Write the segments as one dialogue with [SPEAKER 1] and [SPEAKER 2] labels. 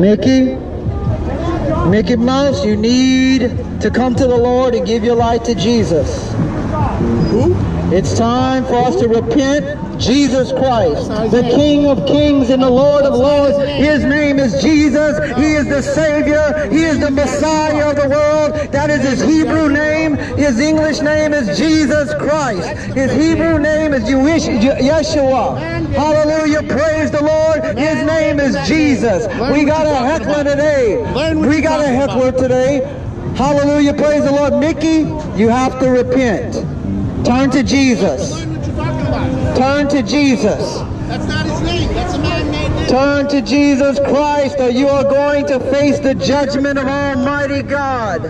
[SPEAKER 1] Mickey, Mickey Mouse, you need to come to the Lord and give your life to Jesus.
[SPEAKER 2] Who?
[SPEAKER 1] It's time for us to repent. Jesus Christ, the King of Kings and the Lord of Lords. His name is Jesus. He is the Savior. He is the Messiah of the world. That is his Hebrew. His English name is Jesus Christ. His Hebrew name is Yeshua. Hallelujah. Praise the Lord. His name is Jesus. We got a heckler today. We got a heckler today. Hallelujah. Praise the Lord. Mickey, you have to repent. Turn to Jesus. Turn to Jesus.
[SPEAKER 2] That's not his name. That's a man-made.
[SPEAKER 1] Turn to Jesus Christ or you are going to face the judgment of Almighty God.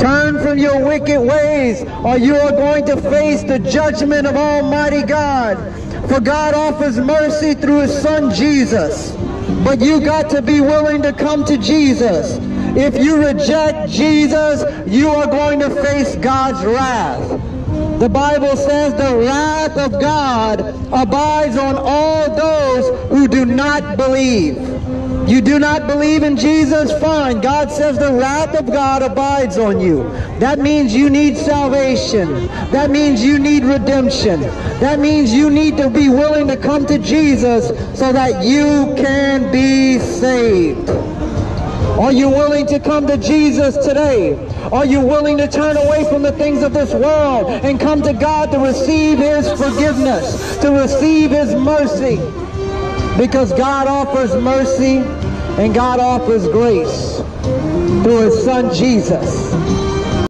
[SPEAKER 1] Turn from your wicked ways or you are going to face the judgment of Almighty God. For God offers mercy through his son Jesus. But you got to be willing to come to Jesus. If you reject Jesus, you are going to face God's wrath. The Bible says the wrath of God abides on all those who do not believe. You do not believe in Jesus? Fine. God says the wrath of God abides on you. That means you need salvation. That means you need redemption. That means you need to be willing to come to Jesus so that you can be saved. Are you willing to come to Jesus today? Are you willing to turn away from the things of this world and come to God to receive His forgiveness, to receive His mercy? Because God offers mercy and God offers grace through His Son Jesus.